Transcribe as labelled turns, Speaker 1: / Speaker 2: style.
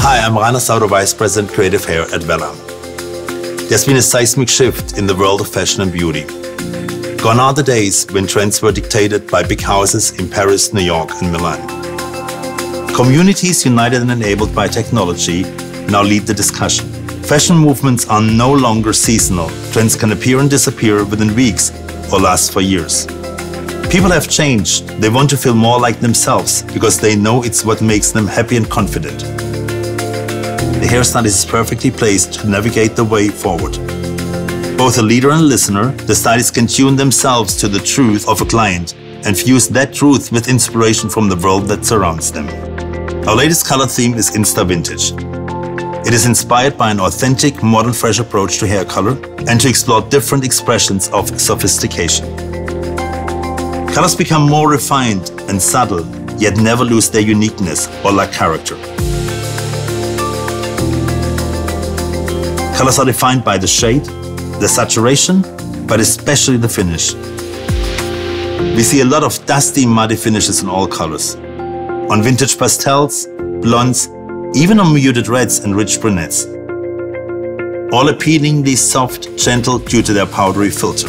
Speaker 1: Hi, I'm Reiner Sauter, Vice President Creative Hair at Wella. There's been a seismic shift in the world of fashion and beauty. Gone are the days when trends were dictated by big houses in Paris, New York, and Milan. Communities united and enabled by technology now lead the discussion. Fashion movements are no longer seasonal. Trends can appear and disappear within weeks or last for years. People have changed. They want to feel more like themselves because they know it's what makes them happy and confident. The hairstylist is perfectly placed to navigate the way forward. Both a leader and a listener, the stylist can tune themselves to the truth of a client and fuse that truth with inspiration from the world that surrounds them. Our latest color theme is Insta Vintage. It is inspired by an authentic, modern, fresh approach to hair color and to explore different expressions of sophistication. Colors become more refined and subtle, yet never lose their uniqueness or lack character. Colors are defined by the shade, the saturation, but especially the finish. We see a lot of dusty, muddy finishes in all colors. On vintage pastels, blondes, even on muted reds and rich brunettes. All appealingly soft, gentle due to their powdery filter.